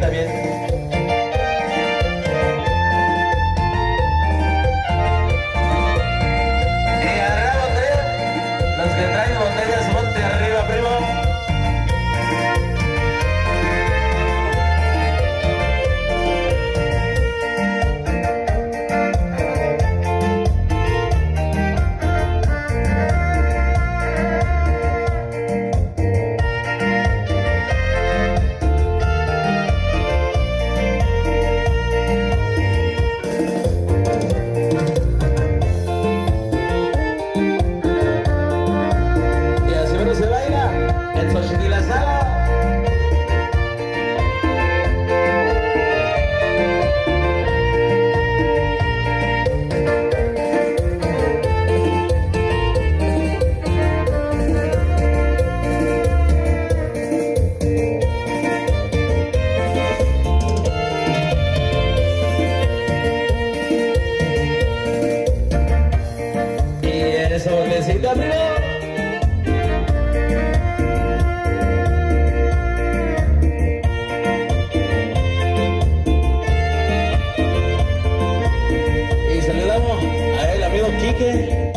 también Eso, necesito arriba. Y saludamos a el amigo Quique.